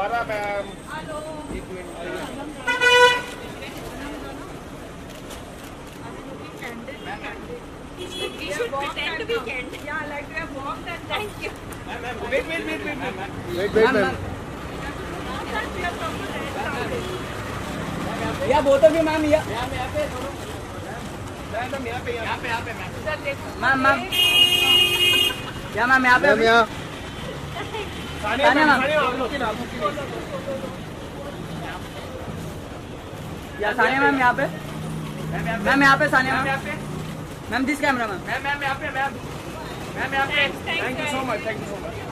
दोबारा मैम एक मिनट. या बोतल भी मैम या मैम। मैम मैम या मैम यहाँ पे या सानिया मैम यहाँ पे? मैम यहाँ पे। मैम यहाँ पे Sania ma'am ma'am. This camera ma'am ma'am. Ma'am यहाँ पे मैम। मैम यहाँ पे। Thank you so. Much thank you so much